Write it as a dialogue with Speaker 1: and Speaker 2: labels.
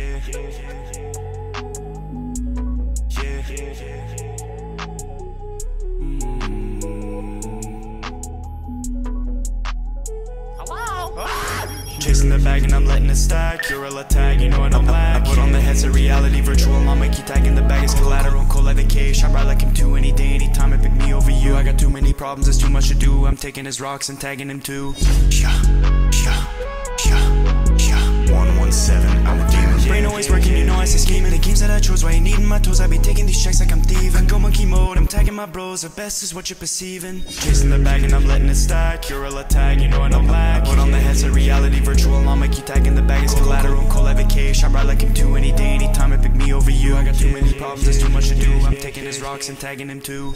Speaker 1: Yeah, yeah, yeah. Chasing the bag and I'm letting it stack. You're a tag, you know what I'm like. I put on the heads of reality, virtual. Mama keep tagging the bag is collateral. Cold like the cage, shine bright like him too. Any day, anytime, it pick me over you. I got too many problems, there's too much to do. I'm taking his rocks and tagging him too. Yeah, yeah, yeah, yeah. 117, games that I chose, why you needing my toes? I be taking these checks like I'm thieving. I go monkey mode, I'm tagging my bros. The best is what you're perceiving. Chasing the bag and I'm letting it stack. You're a tag, you know what I'm like. I put on the heads of reality, virtual. I'ma keep tagging the bag is collateral. Like the cage, shine bright like him too. Any day, anytime, it pick me over you. I got too many problems, there's too much to do. I'm taking his rocks and tagging him too.